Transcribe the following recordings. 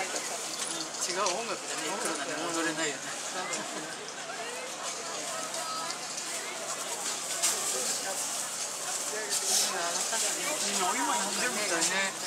かったうん。違う音楽でねいくらなんでも踊れないよねみんなお今飲んでるみたいね。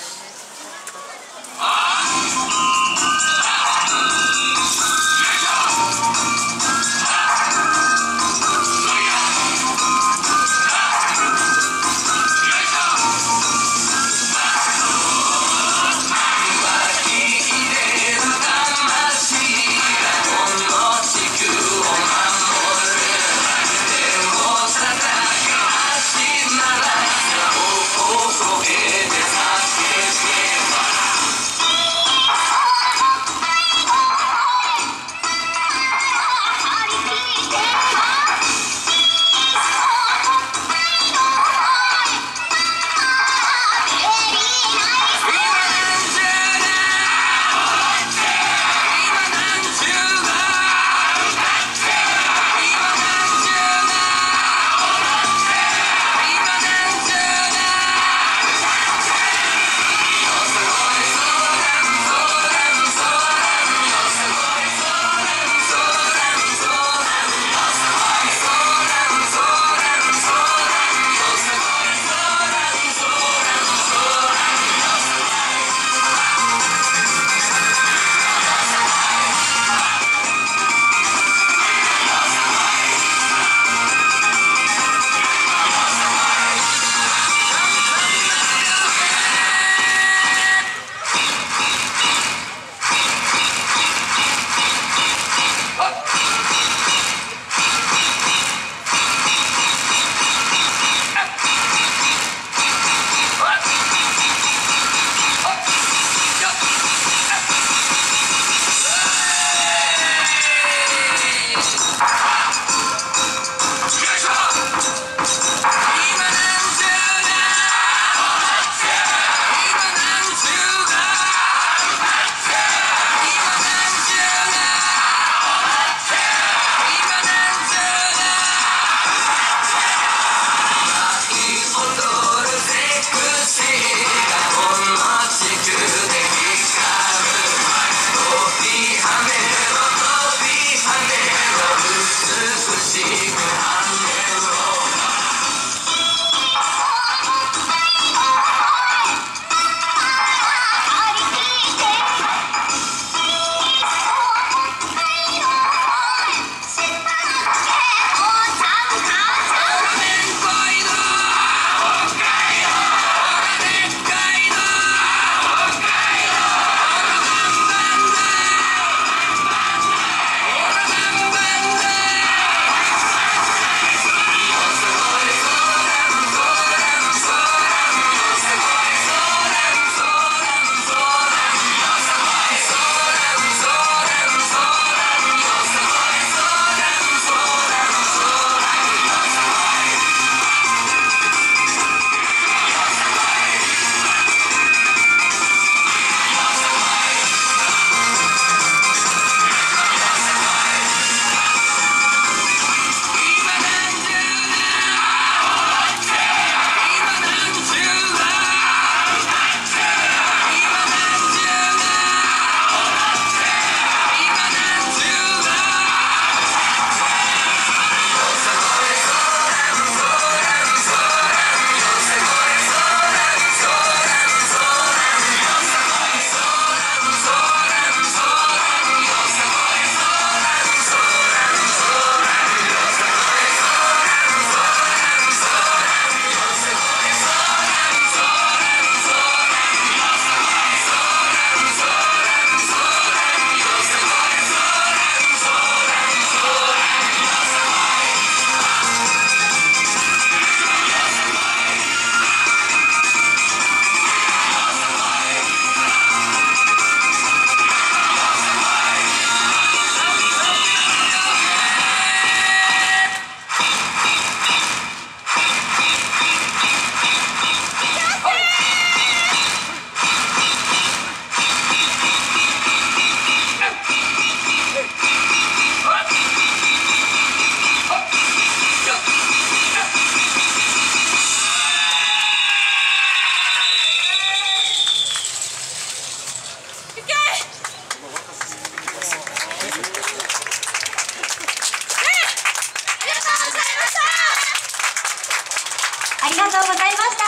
ありがとうございました。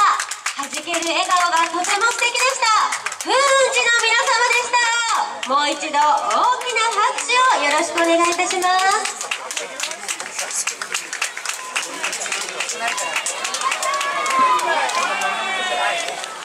はじける笑顔がとても素敵でした。風雲児の皆様でした。もう一度大きな拍手をよろしくお願いいたします。